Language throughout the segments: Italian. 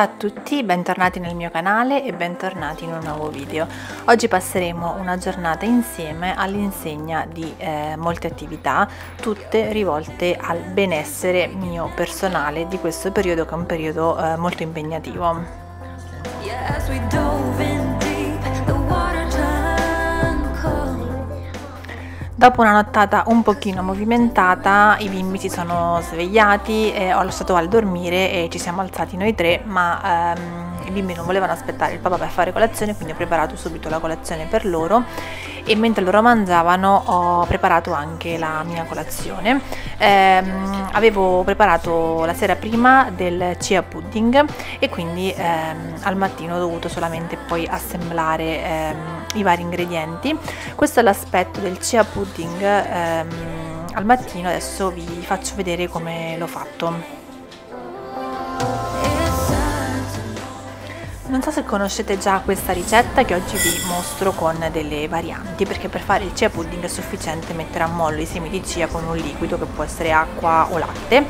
Ciao a tutti, bentornati nel mio canale e bentornati in un nuovo video. Oggi passeremo una giornata insieme all'insegna di eh, molte attività, tutte rivolte al benessere mio personale di questo periodo che è un periodo eh, molto impegnativo. Dopo una nottata un pochino movimentata, i bimbi si sono svegliati, e ho lasciato al dormire e ci siamo alzati noi tre, ma ehm, i bimbi non volevano aspettare il papà per fare colazione, quindi ho preparato subito la colazione per loro e mentre loro mangiavano ho preparato anche la mia colazione. Ehm, avevo preparato la sera prima del chia pudding e quindi ehm, al mattino ho dovuto solamente poi assemblare ehm, i vari ingredienti. Questo è l'aspetto del chia pudding ehm, al mattino, adesso vi faccio vedere come l'ho fatto. Non so se conoscete già questa ricetta che oggi vi mostro con delle varianti perché per fare il chia pudding è sufficiente mettere a mollo i semi di chia con un liquido che può essere acqua o latte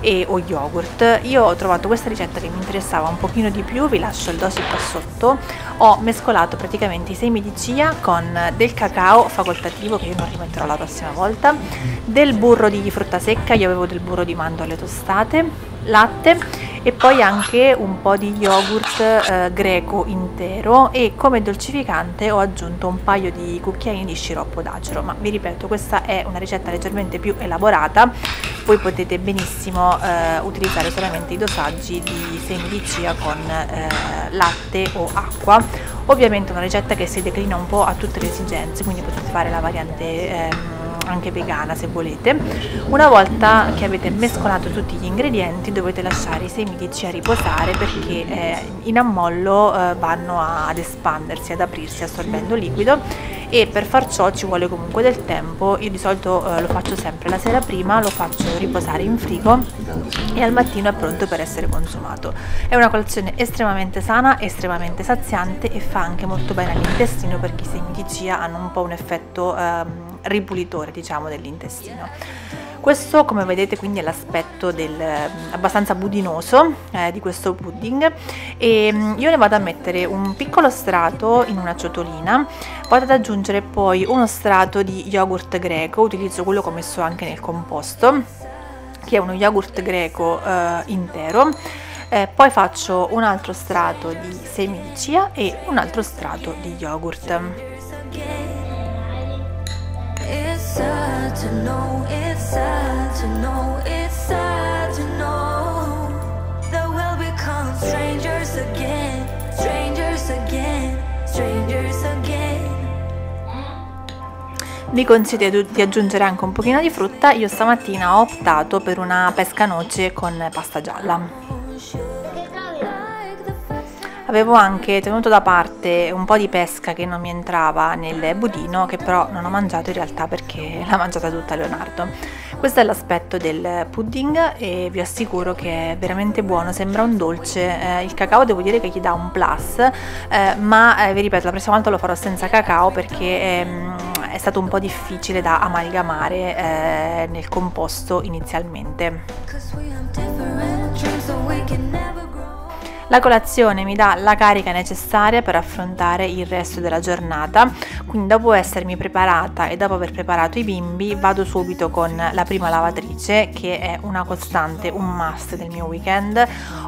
e, o yogurt. Io ho trovato questa ricetta che mi interessava un pochino di più, vi lascio il dosi qua sotto. Ho mescolato praticamente i semi di chia con del cacao facoltativo che io non rimetterò la prossima volta, del burro di frutta secca, io avevo del burro di mandorle tostate, latte e poi anche un po' di yogurt eh, greco intero e come dolcificante ho aggiunto un paio di cucchiaini di sciroppo d'acero. Ma vi ripeto questa è una ricetta leggermente più elaborata. Voi potete benissimo eh, utilizzare solamente i dosaggi di semi di chia con eh, latte o acqua. Ovviamente una ricetta che si declina un po' a tutte le esigenze quindi potete fare la variante ehm, anche vegana se volete. Una volta che avete mescolato tutti gli ingredienti dovete lasciare i semi di chia riposare perché eh, in ammollo eh, vanno a- ad espandersi, ad aprirsi assorbendo liquido e per far ciò ci vuole comunque del tempo. Io di solito eh, lo faccio sempre la sera prima, lo faccio riposare in frigo e al mattino è pronto per essere consumato. È una colazione estremamente sana, estremamente saziante e fa anche molto bene all'intestino perché i semi di chia hanno un po' un effetto ehm, ripulitore diciamo dell'intestino. Questo come vedete quindi è l'aspetto eh, abbastanza budinoso eh, di questo pudding e mm, io ne vado a mettere un piccolo strato in una ciotolina, vado ad aggiungere poi uno strato di yogurt greco, utilizzo quello che ho messo anche nel composto che è uno yogurt greco eh, intero. Eh, poi faccio un altro strato di semi di chia e un altro strato di yogurt. Vi consiglio di aggiungere anche un pochino di frutta, io stamattina ho optato per una pesca noce con pasta gialla. Avevo anche tenuto da parte un po' di pesca che non mi entrava nel budino, che però non ho mangiato in realtà perché l'ha mangiata tutta Leonardo. Questo è l'aspetto del pudding e vi assicuro che è veramente buono, sembra un dolce. Eh, il cacao devo dire che gli dà un plus, eh, ma eh, vi ripeto, la prossima volta lo farò senza cacao perché ehm, è stato un po' difficile da amalgamare eh, nel composto inizialmente. La colazione mi dà la carica necessaria per affrontare il resto della giornata, quindi dopo essermi preparata e dopo aver preparato i bimbi vado subito con la prima lavatrice che è una costante, un must del mio weekend.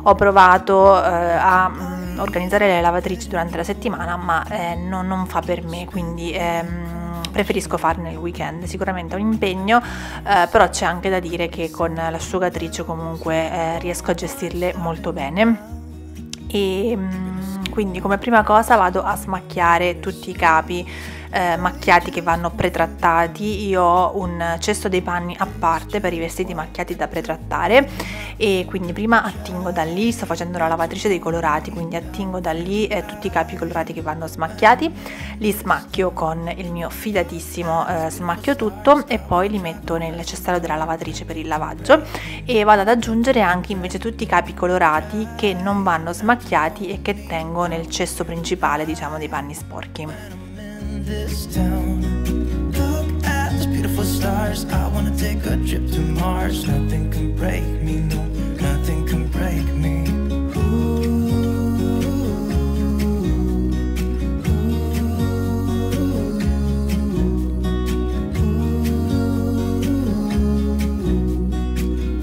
Ho provato eh, a mh, mm, organizzare le lavatrici durante la settimana ma eh, non, non, fa per me, quindi... Ehm, preferisco farne il weekend, sicuramente è un impegno, eh, però c'è anche da dire che con l'asciugatrice comunque eh, riesco a gestirle molto bene e mm, quindi come prima cosa vado a smacchiare tutti i capi eh, macchiati che vanno pretrattati. Io ho un cesto dei panni a parte per i vestiti macchiati da pretrattare e quindi prima attingo da lì sto facendo la lavatrice dei colorati quindi attingo da lì eh, tutti i capi colorati che vanno smacchiati li smacchio con il mio fidatissimo eh, smacchio tutto e poi li metto nel cestello della lavatrice per il lavaggio e vado ad aggiungere anche invece tutti i capi colorati che non vanno smacchiati e che tengo nel cesto principale diciamo dei panni sporchi this town. Look at those beautiful stars. I wanna take a trip to Mars. Nothing can break me, no, nothing can break me.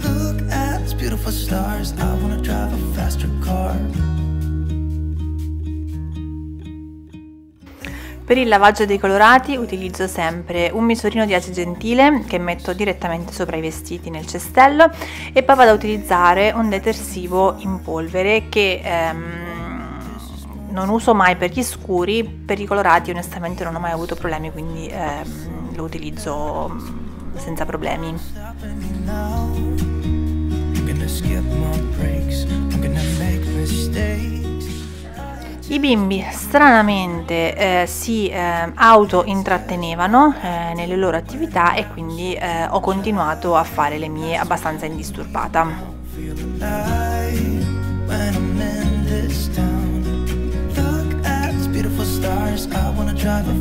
Look at those beautiful stars. I wanna drive a faster car. Per il lavaggio dei colorati utilizzo sempre un misurino di ace gentile che metto direttamente sopra i vestiti nel cestello e poi vado a utilizzare un detersivo in polvere che ehm, non uso mai per gli scuri, per i colorati onestamente non ho mai avuto problemi quindi ehm, lo utilizzo senza problemi. I bimbi stranamente eh, si eh, auto-intrattenevano eh, nelle loro attività e quindi eh, ho continuato a fare le mie abbastanza indisturbata.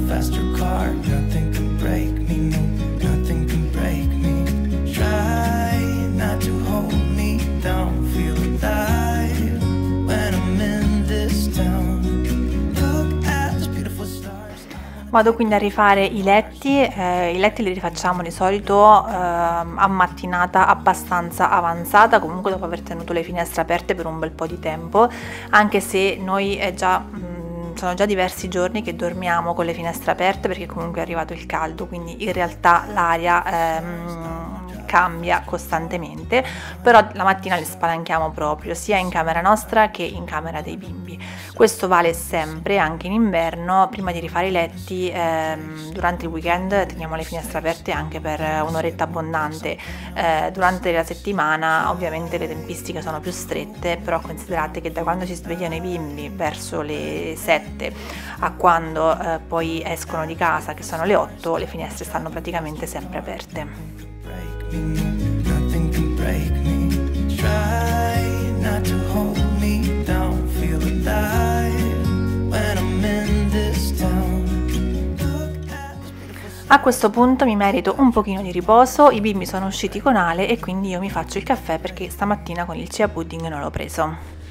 Faster car. Nothing can break me, no Vado quindi a rifare i letti, eh, i letti li rifacciamo di solito eh, a mattinata abbastanza avanzata, comunque dopo aver tenuto le finestre aperte per un bel po' di tempo, anche se noi è già... Mm, sono già diversi giorni che dormiamo con le finestre aperte perché comunque è arrivato il caldo, quindi in realtà l'aria ehm, cambia costantemente, però la mattina le spalanchiamo proprio sia in camera nostra che in camera dei bimbi. Questo vale sempre, anche in inverno, prima di rifare i letti, ehm, durante il weekend teniamo le finestre aperte anche per un'oretta abbondante. Eh, durante la settimana ovviamente le tempistiche sono più strette, però considerate che da quando si svegliano i bimbi verso le 7 a quando eh, poi escono di casa, che sono le 8, le finestre stanno praticamente sempre aperte. nothing can break me. Try A questo punto mi merito un pochino di riposo, i bimbi sono usciti con Ale e quindi io mi faccio il caffè perché stamattina con il chia pudding non l'ho preso.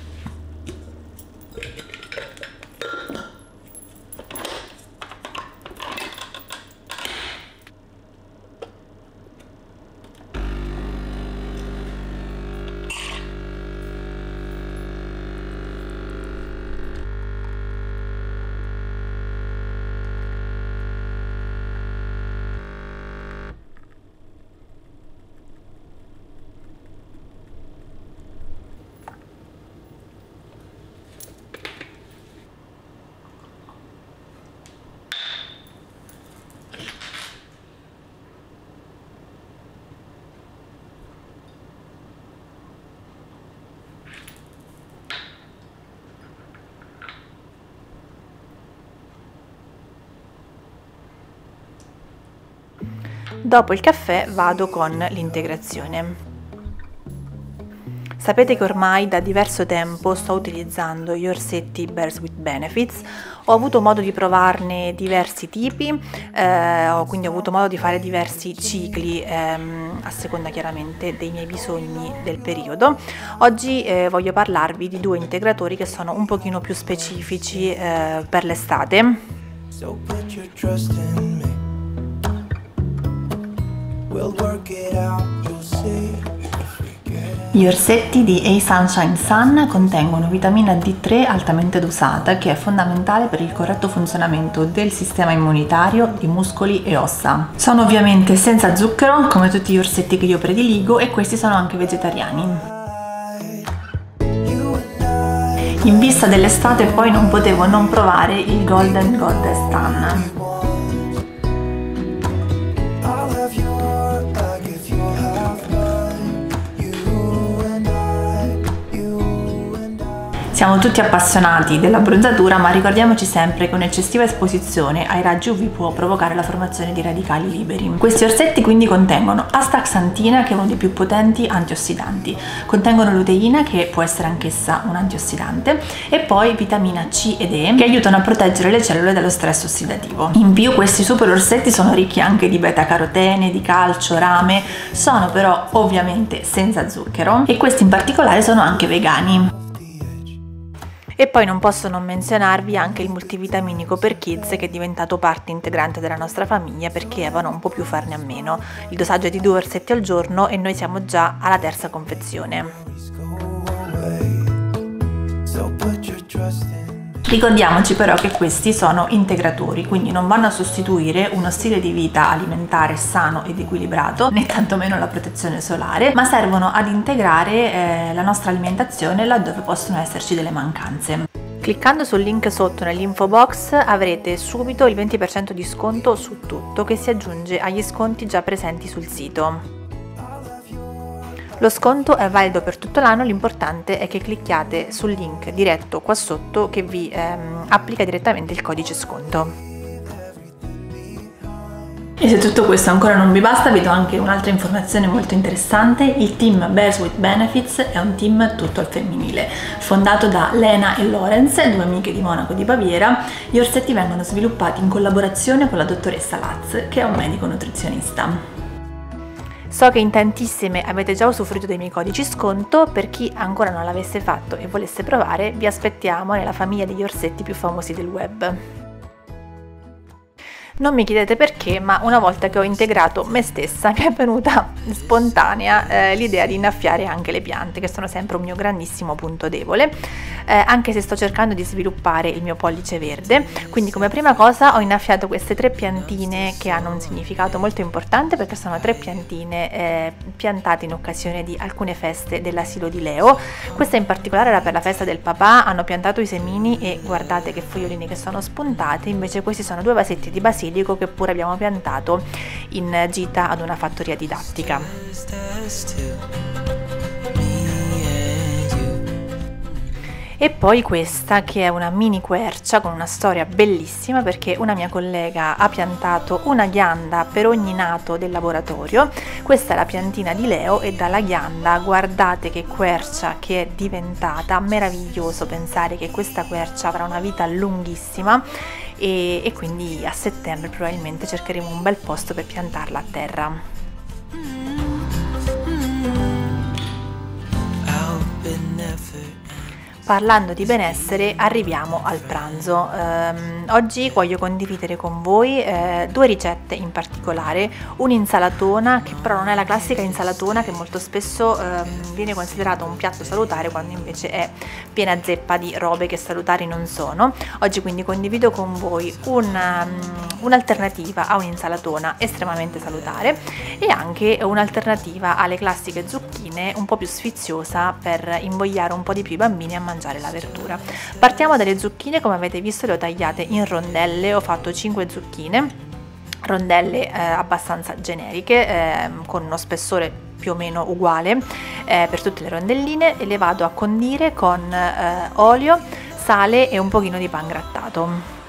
Dopo il caffè vado con l'integrazione. Sapete che ormai da diverso tempo sto utilizzando gli orsetti Bears with Benefits, ho avuto modo di provarne diversi tipi, eh, ho quindi avuto modo di fare diversi cicli ehm, a seconda chiaramente dei miei bisogni del periodo. Oggi eh, voglio parlarvi di due integratori che sono un pochino più specifici eh, per l'estate. So Gli orsetti di A Sunshine Sun contengono vitamina D3 altamente dosata che è fondamentale per il corretto funzionamento del sistema immunitario, di muscoli e ossa. Sono ovviamente senza zucchero come tutti gli orsetti che io prediligo e questi sono anche vegetariani. In vista dell'estate poi non potevo non provare il Golden Goddess Tan. Siamo tutti appassionati della bronzatura, ma ricordiamoci sempre che un'eccessiva esposizione ai raggi UV può provocare la formazione di radicali liberi. Questi orsetti quindi contengono astaxantina, che è uno dei più potenti antiossidanti, contengono luteina, che può essere anch'essa un antiossidante, e poi vitamina C ed E, che aiutano a proteggere le cellule dallo stress ossidativo. In più questi super orsetti sono ricchi anche di beta carotene, di calcio, rame, sono però ovviamente senza zucchero e questi in particolare sono anche vegani. E poi non posso non menzionarvi anche il multivitaminico per kids che è diventato parte integrante della nostra famiglia perché Eva non può più farne a meno. Il dosaggio è di due orsetti al giorno e noi siamo già alla terza confezione. Ricordiamoci però che questi sono integratori, quindi non vanno a sostituire uno stile di vita alimentare sano ed equilibrato, né tantomeno la protezione solare, ma servono ad integrare eh, la nostra alimentazione laddove possono esserci delle mancanze. Cliccando sul link sotto nell'info box avrete subito il 20% di sconto su tutto che si aggiunge agli sconti già presenti sul sito. Lo sconto è valido per tutto l'anno, l'importante è che clicchiate sul link diretto qua sotto che vi ehm, applica direttamente il codice sconto. E se tutto questo ancora non vi basta, vi do anche un'altra informazione molto interessante. Il team Bears with Benefits è un team tutto al femminile, fondato da Lena e Lorenz, due amiche di Monaco di Baviera. Gli orsetti vengono sviluppati in collaborazione con la dottoressa Latz, che è un medico nutrizionista. So che in tantissime avete già usufruito dei miei codici sconto, per chi ancora non l'avesse fatto e volesse provare vi aspettiamo nella famiglia degli orsetti più famosi del web. Non mi chiedete perché, ma una volta che ho integrato me stessa mi è venuta spontanea eh, l'idea di innaffiare anche le piante, che sono sempre un mio grandissimo punto debole, eh, anche se sto cercando di sviluppare il mio pollice verde. Quindi come prima cosa ho innaffiato queste tre piantine che hanno un significato molto importante perché sono tre piantine eh, piantate in occasione di alcune feste dell'asilo di Leo. Questa in particolare era per la festa del papà, hanno piantato i semini e guardate che fogliolini che sono spuntate, invece questi sono due vasetti di basilico basilico che pure abbiamo piantato in gita ad una fattoria didattica. E poi questa che è una mini quercia con una storia bellissima perché una mia collega ha piantato una ghianda per ogni nato del laboratorio. Questa è la piantina di Leo e dalla ghianda guardate che quercia che è diventata. Meraviglioso pensare che questa quercia avrà una vita lunghissima e, e quindi a settembre probabilmente cercheremo un bel posto per piantarla a terra. Parlando di benessere arriviamo al pranzo. Um, oggi voglio condividere con voi eh, due ricette in particolare, un'insalatona che però non è la classica insalatona che molto spesso um, viene considerata un piatto salutare quando invece è piena zeppa di robe che salutari non sono. Oggi quindi condivido con voi un, um, un'alternativa a un'insalatona estremamente salutare e anche un'alternativa alle classiche zucchine un po' più sfiziosa per invogliare un po' di più i bambini a mangiare mangiare la verdura. Partiamo dalle zucchine, come avete visto le ho tagliate in rondelle, ho fatto 5 zucchine rondelle eh, abbastanza generiche eh, con uno spessore più o meno uguale eh, per tutte le rondelline e le vado a condire con eh, olio, sale e un pochino di pan grattato.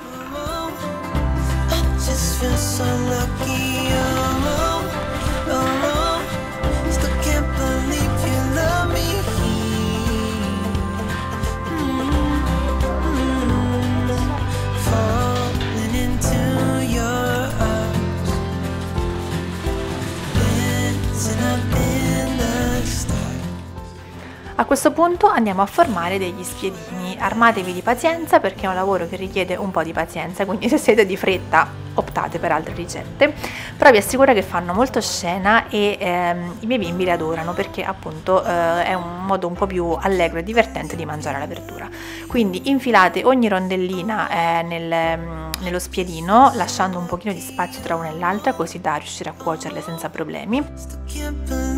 A questo punto andiamo a formare degli spiedini, armatevi di pazienza perché è un lavoro che richiede un po' di pazienza, quindi se siete di fretta optate per altre ricette, però vi assicuro che fanno molto scena e ehm, i miei bimbi le adorano perché appunto eh, è un modo un po' più allegro e divertente di mangiare la verdura. Quindi infilate ogni rondellina eh, nel, mm, nello spiedino lasciando un pochino di spazio tra una e l'altra così da riuscire a cuocerle senza problemi.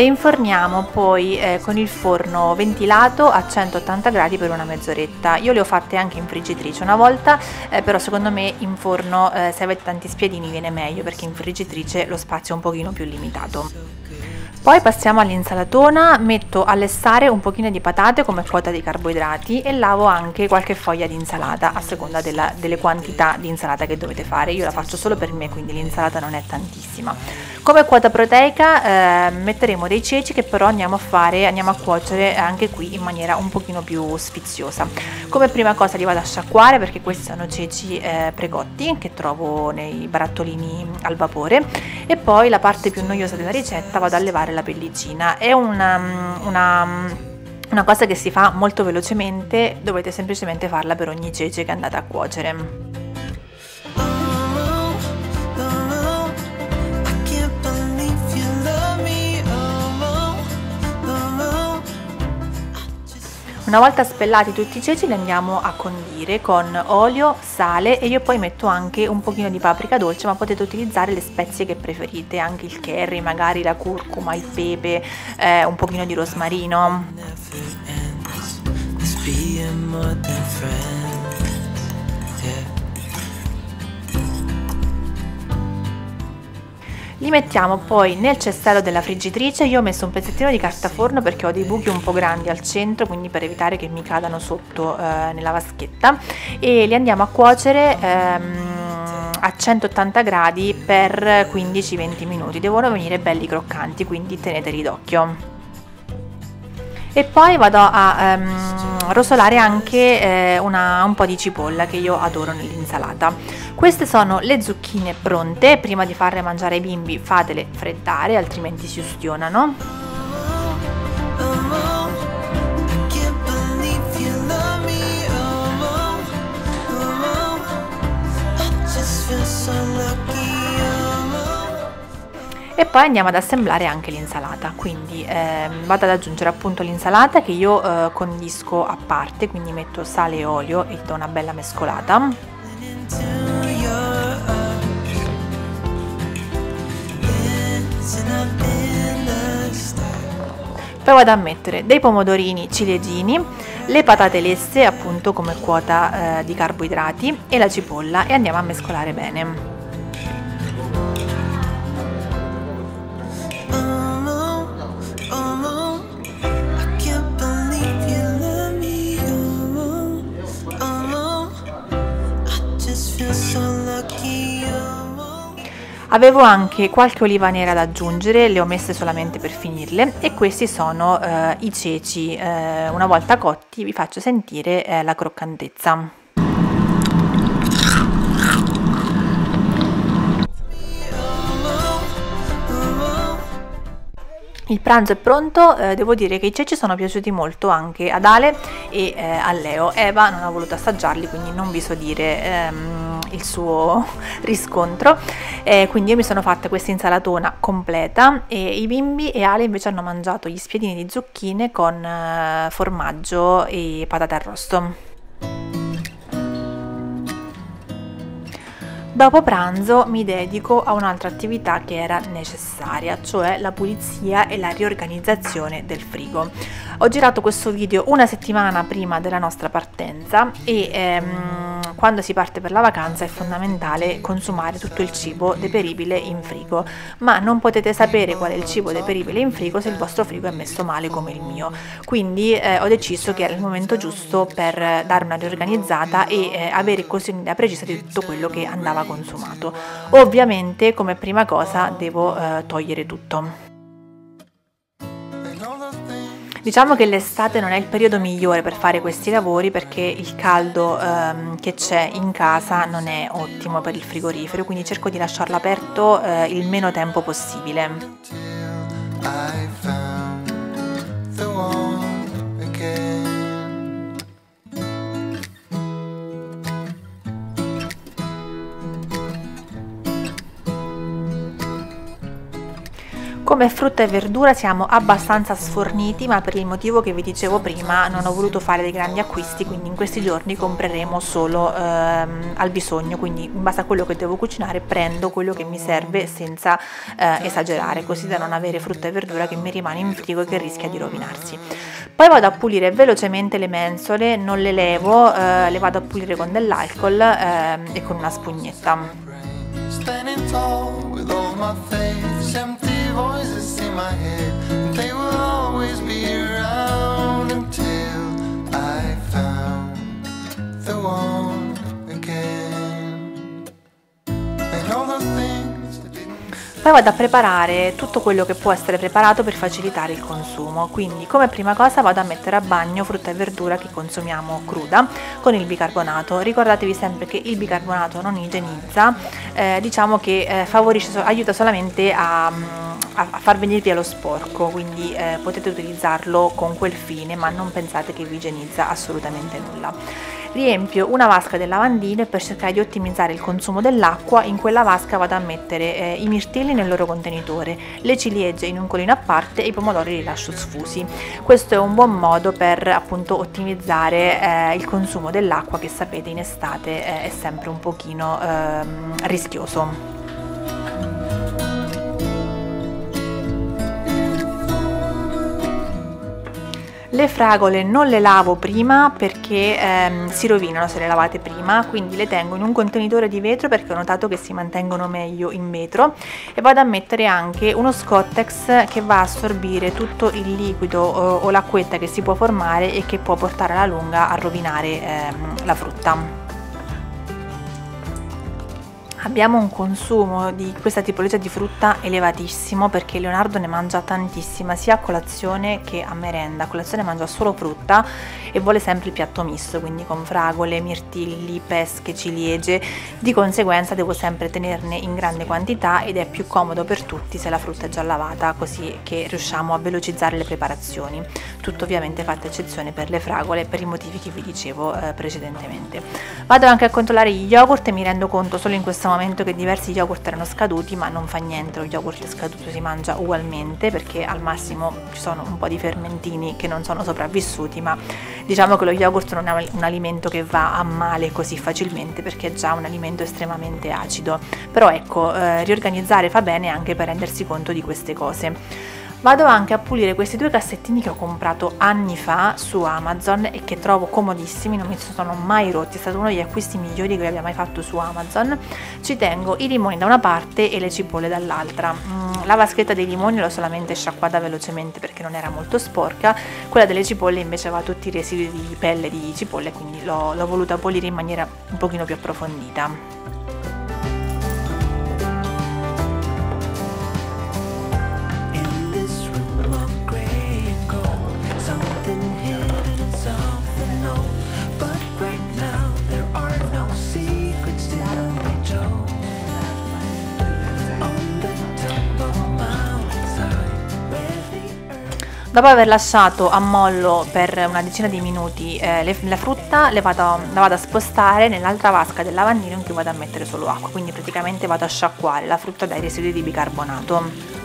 Le inforniamo poi eh, con il forno ventilato a 180 gradi per una mezz'oretta. Io le ho fatte anche in friggitrice una volta, eh, però secondo me in forno eh, se avete tanti spiedini viene meglio perché in friggitrice lo spazio è un pochino più limitato. Poi passiamo all'insalatona, metto a lessare un pochino di patate come quota di carboidrati e lavo anche qualche foglia di insalata a seconda della, delle quantità di insalata che dovete fare. Io la faccio solo per me, quindi l'insalata non è tantissima. Come quota proteica eh, metteremo dei ceci che però andiamo a fare, andiamo a cuocere anche qui in maniera un pochino più sfiziosa. Come prima cosa li vado a sciacquare perché questi sono ceci eh, precotti che trovo nei barattolini al vapore e poi la parte più noiosa della ricetta vado a levare la pellicina. È una, una, una cosa che si fa molto velocemente, dovete semplicemente farla per ogni cece che andate a cuocere. Una volta spellati tutti i ceci li andiamo a condire con olio, sale e io poi metto anche un pochino di paprika dolce ma potete utilizzare le spezie che preferite, anche il curry, magari la curcuma, il pepe, eh, un pochino di rosmarino. Li mettiamo poi nel cestello della friggitrice, io ho messo un pezzettino di carta forno perché ho dei buchi un po' grandi al centro, quindi per evitare che mi cadano sotto eh, nella vaschetta. E li andiamo a cuocere ehm, a 180 gradi per 15-20 minuti, devono venire belli croccanti, quindi teneteli d'occhio e poi vado a um, rosolare anche eh, una, un po' di cipolla che io adoro nell'insalata. Queste sono le zucchine pronte. Prima di farle mangiare ai bimbi fatele freddare altrimenti si ustionano e poi andiamo ad assemblare anche l'insalata. Quindi eh, vado ad aggiungere appunto l'insalata che io eh, condisco a parte. Quindi metto sale e olio e do una bella mescolata. Poi vado a mettere dei pomodorini ciliegini le patate lesse appunto come quota eh, di carboidrati e la cipolla. E andiamo a mescolare bene Avevo anche qualche oliva nera da aggiungere, le ho messe solamente per finirle e questi sono eh, i ceci, eh, una volta cotti vi faccio sentire eh, la croccantezza. Il pranzo è pronto, eh, devo dire che i ceci sono piaciuti molto anche ad Ale e eh, a Leo. Eva non ha voluto assaggiarli, quindi non vi so dire ehm, il suo riscontro. Eh, quindi io mi sono fatta questa insalatona completa e i bimbi e Ale invece hanno mangiato gli spiedini di zucchine con eh, formaggio e patate arrosto. Dopo pranzo mi dedico a un'altra attività che era necessaria, cioè la pulizia e la riorganizzazione del frigo. Ho girato questo video una settimana prima della nostra partenza e ehm, quando si parte per la vacanza è fondamentale consumare tutto il cibo deperibile in frigo, ma non potete sapere qual è il cibo deperibile in frigo se il vostro frigo è messo male come il mio. Quindi eh, ho deciso che era il momento giusto per dare una riorganizzata e eh, avere così un'idea precisa di tutto quello che andava consumato. Ovviamente come prima cosa devo eh, togliere tutto. Diciamo che l'estate non è il periodo migliore per fare questi lavori perché il caldo ehm, che c'è in casa non è ottimo per il frigorifero, quindi cerco di lasciarlo aperto eh, il meno tempo possibile. Come frutta e verdura siamo abbastanza sforniti, ma per il motivo che vi dicevo prima non ho voluto fare dei grandi acquisti, quindi in questi giorni compreremo solo ehm, al bisogno, quindi in base a quello che devo cucinare prendo quello che mi serve senza eh, esagerare, così da non avere frutta e verdura che mi rimane in frigo e che rischia di rovinarsi. Poi vado a pulire velocemente le mensole, non le levo, eh, le vado a pulire con dell'alcol eh, e con una spugnetta. voices in my head, they were vado a preparare tutto quello che può essere preparato per facilitare il consumo, quindi come prima cosa vado a mettere a bagno frutta e verdura che consumiamo cruda con il bicarbonato. Ricordatevi sempre che il bicarbonato non igienizza, eh, diciamo che eh, favorisce, aiuta solamente a, a, a, far venire via lo sporco, quindi eh, potete utilizzarlo con quel fine, ma non pensate che vi igienizza assolutamente nulla. Riempio una vasca del lavandino e per cercare di ottimizzare il consumo dell'acqua in quella vasca vado a mettere eh, i mirtilli nel loro contenitore, le ciliegie in un colino a parte e i pomodori li lascio sfusi. Questo è un buon modo per appunto ottimizzare eh, il consumo dell'acqua che sapete in estate eh, è sempre un pochino ehm, rischioso. Le fragole non le lavo prima perché ehm, si rovinano se le lavate prima, quindi le tengo in un contenitore di vetro perché ho notato che si mantengono meglio in vetro e vado a mettere anche uno Scottex che va a assorbire tutto il liquido o, o l'acquetta che si può formare e che può portare alla lunga a rovinare ehm, la frutta. Abbiamo un consumo di questa tipologia di frutta elevatissimo perché Leonardo ne mangia tantissima sia a colazione che a merenda. A colazione mangia solo frutta e vuole sempre il piatto misto, quindi con fragole, mirtilli, pesche, ciliegie. Di conseguenza devo sempre tenerne in grande quantità ed è più comodo per tutti se la frutta è già lavata, così che riusciamo a velocizzare le preparazioni. Tutto ovviamente fatta eccezione per le fragole per i motivi che vi dicevo eh, precedentemente. Vado anche a controllare gli yogurt e mi rendo conto solo in questo momento che diversi yogurt erano scaduti, ma non fa niente, lo yogurt scaduto si mangia ugualmente perché al massimo ci sono un po' di fermentini che non sono sopravvissuti, ma diciamo che lo yogurt non è un alimento che va a male così facilmente perché è già un alimento estremamente acido. Però ecco, eh, riorganizzare fa bene anche per rendersi conto di queste cose. Vado anche a pulire questi due cassettini che ho comprato anni fa su Amazon e che trovo comodissimi, non mi sono mai rotti, è stato uno degli acquisti migliori che abbia mai fatto su Amazon. Ci tengo i limoni da una parte e le cipolle dall'altra. Mm, la vaschetta dei limoni l'ho solamente sciacquata velocemente perché non era molto sporca, quella delle cipolle invece aveva tutti i residui di pelle di cipolle, quindi l'ho, voluta pulire in maniera un pochino più approfondita. Dopo aver lasciato a mollo per una decina di minuti eh, le, la frutta, vado, la vado a spostare nell'altra vasca del lavandino in cui vado a mettere solo acqua, quindi praticamente vado a sciacquare la frutta dai residui di bicarbonato.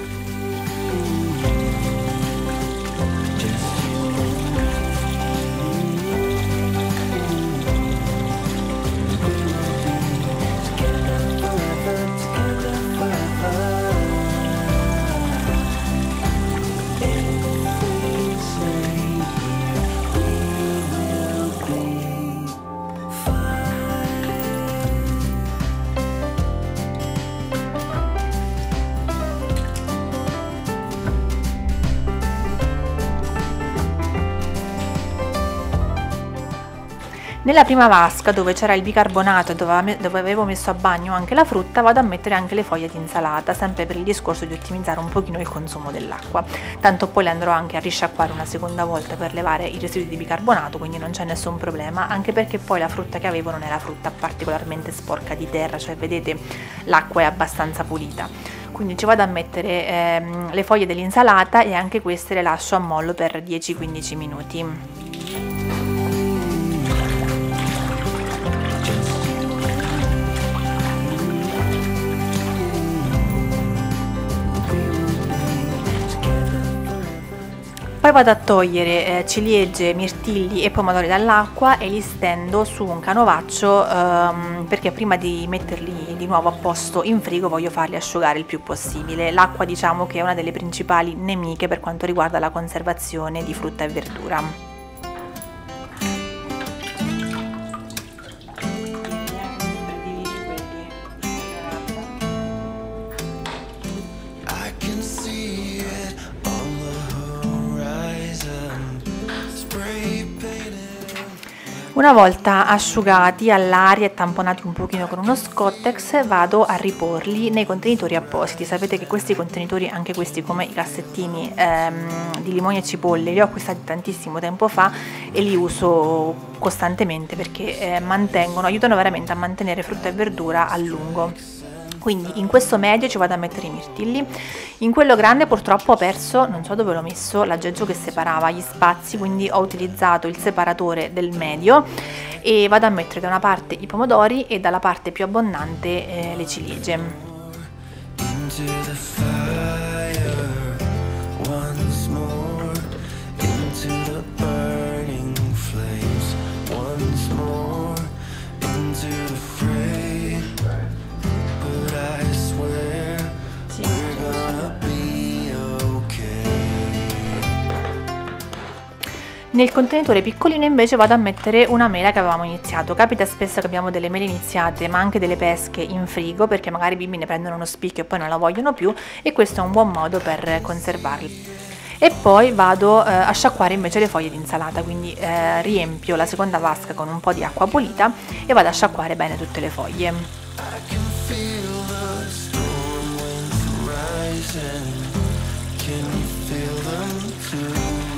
Nella prima vasca dove c'era il bicarbonato e dove, avevo messo a bagno anche la frutta vado a mettere anche le foglie di insalata, sempre per il discorso di ottimizzare un pochino il consumo dell'acqua. Tanto poi le andrò anche a risciacquare una seconda volta per levare i residui di bicarbonato, quindi non c'è nessun problema, anche perché poi la frutta che avevo non era frutta particolarmente sporca di terra, cioè vedete l'acqua è abbastanza pulita quindi ci vado a mettere ehm, le foglie dell'insalata e anche queste le lascio a mollo per 10-15 minuti. Poi vado a togliere eh, ciliegie, mirtilli e pomodori dall'acqua e li stendo su un canovaccio ehm, perché prima di metterli di nuovo a posto in frigo voglio farli asciugare il più possibile. L'acqua diciamo che è una delle principali nemiche per quanto riguarda la conservazione di frutta e verdura. Una volta asciugati all'aria e tamponati un pochino con uno Scottex vado a riporli nei contenitori appositi. Sapete che questi contenitori, anche questi come i cassettini ehm, di limoni e cipolle, li ho acquistati tantissimo tempo fa e li uso costantemente perché eh, mantengono, aiutano veramente a mantenere frutta e verdura a lungo quindi in questo medio ci vado a mettere i mirtilli. In quello grande purtroppo ho perso non so dove l'ho messo l'aggeggio che separava gli spazi quindi ho utilizzato il separatore del medio e vado a mettere da una parte i pomodori e dalla parte più abbondante eh, le ciliegie Nel contenitore piccolino invece vado a mettere una mela che avevamo iniziato. Capita spesso che abbiamo delle mele iniziate ma anche delle pesche in frigo perché magari i bimbi ne prendono uno spicchio e poi non la vogliono più e questo è un buon modo per conservarli. E poi vado eh, a sciacquare invece le foglie di insalata, quindi eh, riempio la seconda vasca con un po' di acqua pulita e vado a sciacquare bene tutte le foglie. Can you feel them too?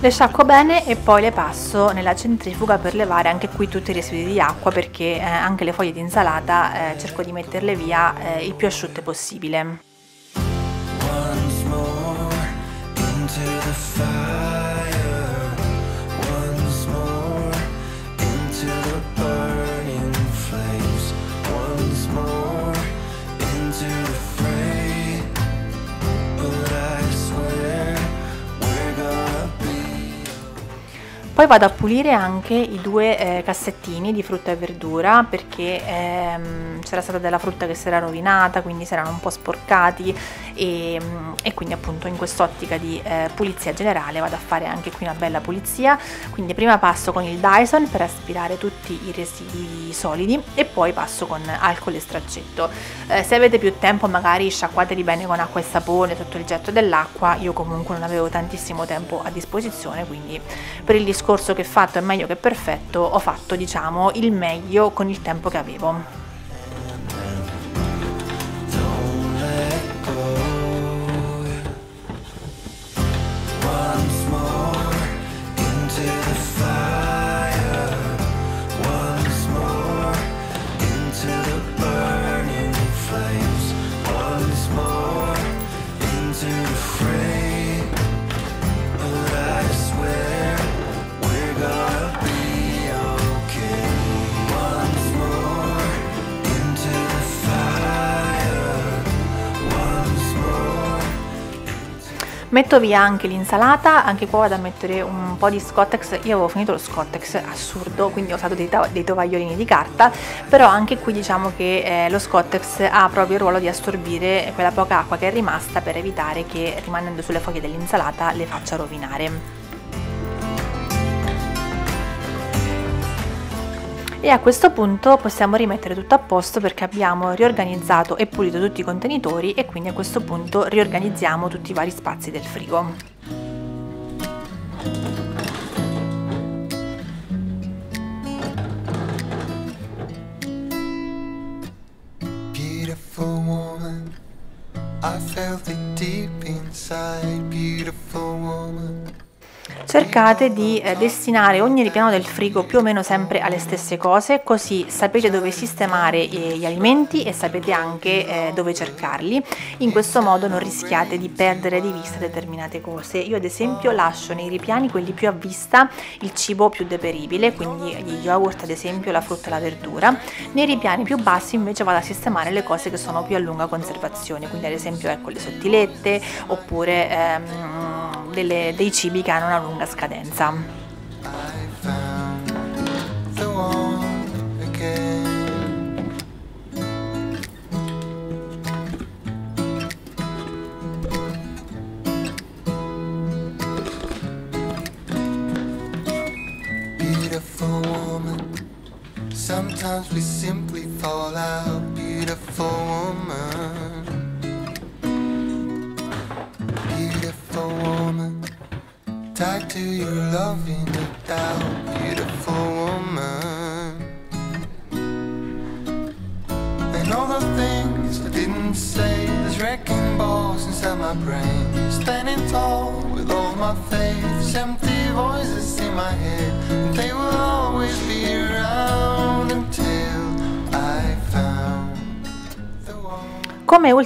Le sciacquo bene e poi le passo nella centrifuga per levare anche qui tutti i residui di acqua perché eh, anche le foglie di insalata eh, cerco di metterle via eh, il più asciutte possibile. Poi vado a pulire anche i due eh, cassettini di frutta e verdura perché ehm, c'era stata della frutta che si era rovinata, quindi si erano un po' sporcati e, e quindi appunto in quest'ottica di eh, pulizia generale vado a fare anche qui una bella pulizia. Quindi prima passo con il Dyson per aspirare tutti i residui solidi e poi passo con alcol e straccetto. Eh, se avete più tempo magari sciacquateli bene con acqua e sapone sotto il getto dell'acqua, io comunque non avevo tantissimo tempo a disposizione quindi per il discorso discorso che fatto è meglio che perfetto, ho fatto diciamo il meglio con il tempo che avevo. Metto via anche l'insalata, anche qua vado a mettere un po' di Scottex, io avevo finito lo Scottex, assurdo, quindi ho usato dei, dei tovagliolini di carta, però anche qui diciamo che eh, lo Scottex ha proprio il ruolo di assorbire quella poca acqua che è rimasta per evitare che rimanendo sulle foglie dell'insalata le faccia rovinare. E a questo punto possiamo rimettere tutto a posto perché abbiamo riorganizzato e pulito tutti i contenitori e quindi a questo punto riorganizziamo tutti i vari spazi del frigo. Beautiful woman, I felt it deep inside, beautiful woman cercate di eh, destinare ogni ripiano del frigo più o meno sempre alle stesse cose, così sapete dove sistemare eh, gli alimenti e sapete anche eh, dove cercarli. In questo modo non rischiate di perdere di vista determinate cose. Io ad esempio lascio nei ripiani quelli più a vista il cibo più deperibile, quindi gli yogurt ad esempio, la frutta e la verdura. Nei ripiani più bassi invece vado a sistemare le cose che sono più a lunga conservazione, quindi ad esempio ecco le sottilette oppure ehm, delle, dei cibi che hanno una lunga scadenza.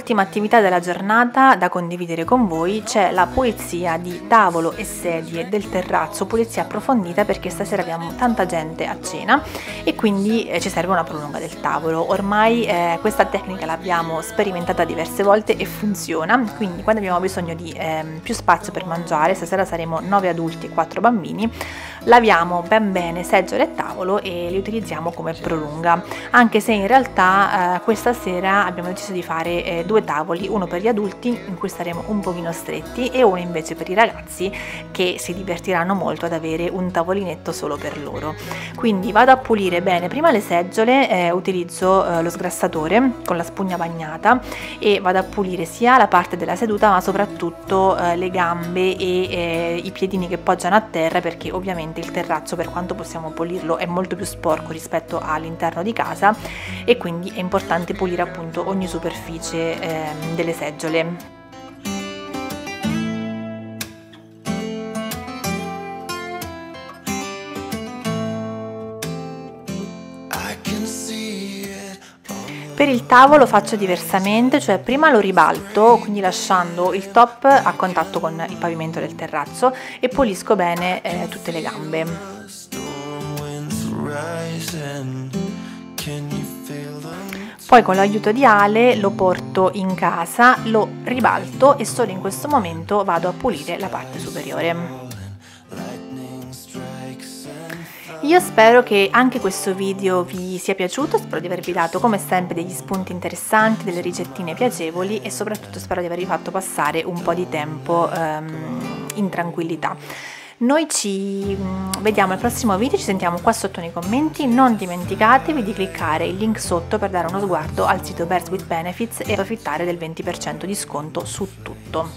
Ultima attività della giornata da condividere con voi c'è la pulizia di tavolo e sedie del terrazzo, pulizia approfondita perché stasera abbiamo tanta gente a cena e quindi eh, ci serve una prolunga del tavolo. Ormai eh, questa tecnica l'abbiamo sperimentata diverse volte e funziona, quindi quando abbiamo bisogno di eh, più spazio per mangiare, stasera saremo 9 adulti e 4 bambini, laviamo ben bene seggiole e tavolo e li utilizziamo come prolunga, anche se in realtà eh, questa sera abbiamo deciso di fare eh, due tavoli, uno per gli adulti in cui staremo un pochino stretti e uno invece per i ragazzi che si divertiranno molto ad avere un tavolinetto solo per loro. Quindi vado a pulire bene prima le seggiole, eh, utilizzo eh, lo sgrassatore con la spugna bagnata e vado a pulire sia la parte della seduta ma soprattutto eh, le gambe e eh, i piedini che poggiano a terra perché ovviamente il terrazzo per quanto possiamo pulirlo è molto più sporco rispetto all'interno di casa e quindi è importante pulire appunto ogni superficie superficie eh, delle seggiole. Per il tavolo faccio diversamente, cioè prima lo ribalto, quindi lasciando il top a contatto con il pavimento del terrazzo e pulisco bene eh, tutte le gambe. Poi con l'aiuto di Ale lo porto in casa, lo ribalto e solo in questo momento vado a pulire la parte superiore. Io spero che anche questo video vi sia piaciuto, spero di avervi dato come sempre degli spunti interessanti, delle ricettine piacevoli e soprattutto spero di avervi fatto passare un po' di tempo um, in tranquillità. Noi ci mm, vediamo al prossimo video, ci sentiamo qua sotto nei commenti, non dimenticatevi di cliccare il link sotto per dare uno sguardo al sito Birds with Benefits e approfittare del 20% di sconto su tutto.